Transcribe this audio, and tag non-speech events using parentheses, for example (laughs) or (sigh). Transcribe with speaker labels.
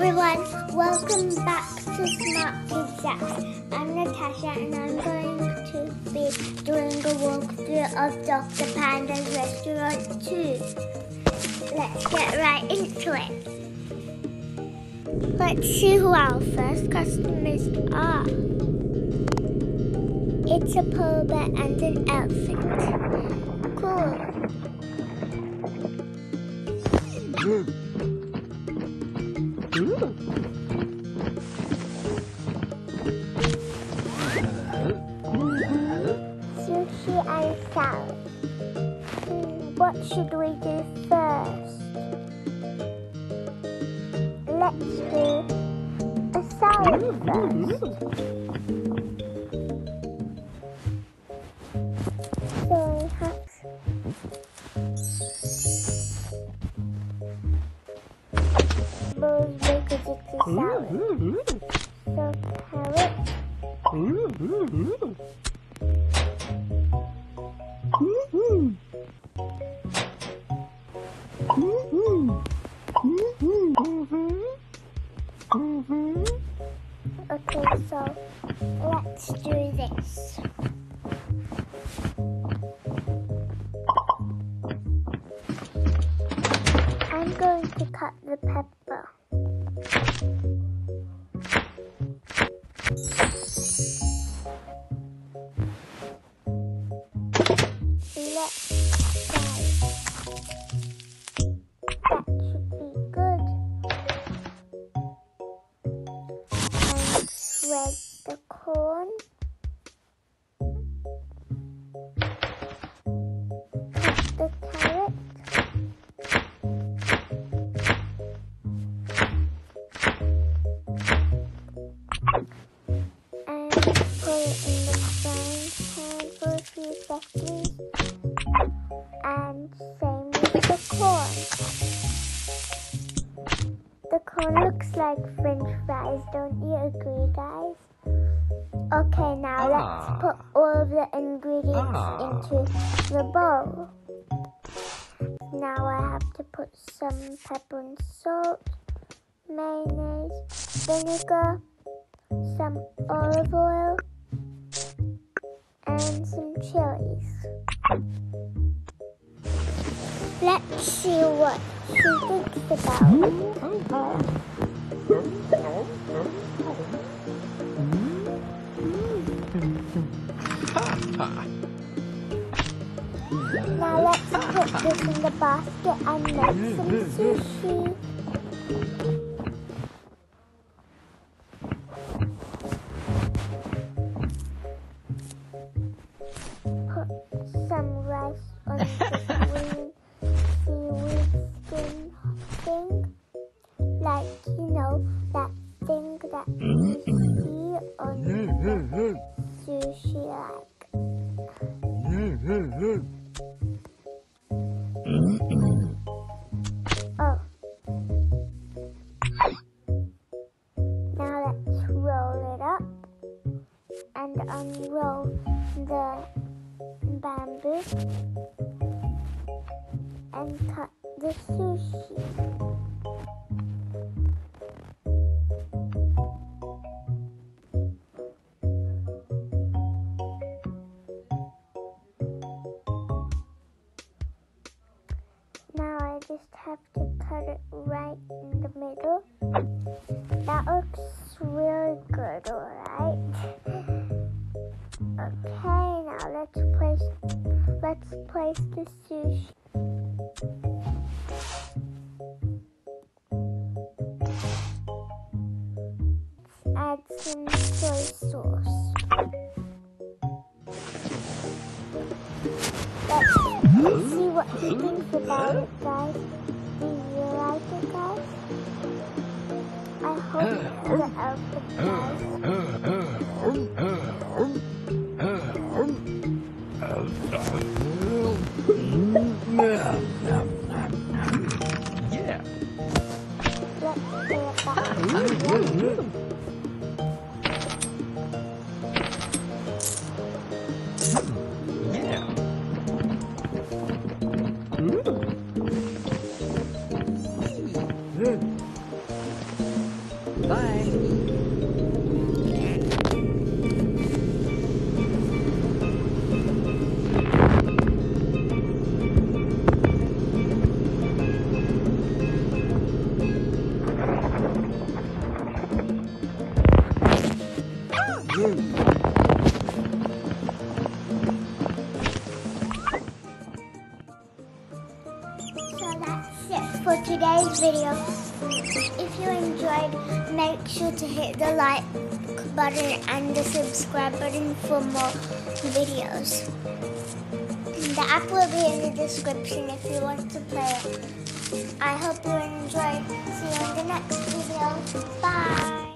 Speaker 1: everyone, welcome back to Smart Kids. I'm Natasha and I'm going to be doing a walkthrough of Dr. Panda's restaurant 2. Let's get right into it. Let's see who our first customers are. It's a polar bear and an elephant. Cool. Mm. Should we do first? Let's do a salad first. So we have those because it's a salad. So carrot, Okay, so let's do this. I'm going to cut the pepper. Let's The looks like french fries, don't you agree, guys? Okay, now
Speaker 2: Ah.
Speaker 1: let's put all of the ingredients
Speaker 2: Ah.
Speaker 1: into the bowl. Now I have to put some pepper and salt, mayonnaise, vinegar, some olive oil, and some chilies. See what she thinks about. Now let's put this in the basket and make some sushi. Put some rice on the (laughs) sushi like. Mm-hmm. Mm-hmm. Mm-hmm. Oh. Now let's roll it up and unroll the bamboo and cut the sushi. Have to cut it right in the middle. That looks really good, alright? Okay, now let's place let's place the sushi. Let's Add some soy sauce. Let's see what he thinks about it, guys. Put it back.
Speaker 2: Yeah.
Speaker 1: For today's video. If you enjoyed, make sure to hit the like button and the subscribe button for more videos. The app will be in the description if you want to play it. I hope you enjoyed. See you in the next video. Bye.